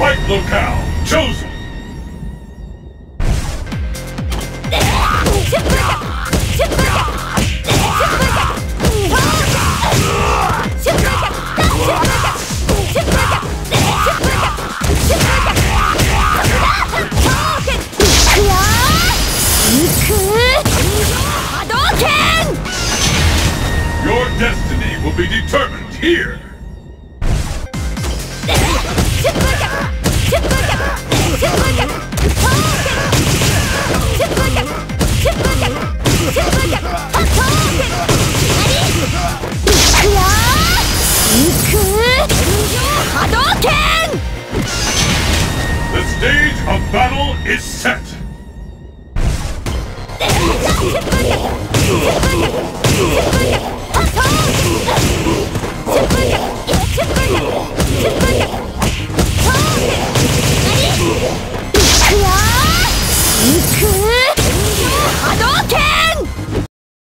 Fight locale chosen! Your destiny will be determined here! Hadouken! The stage of battle is set! Hadouken!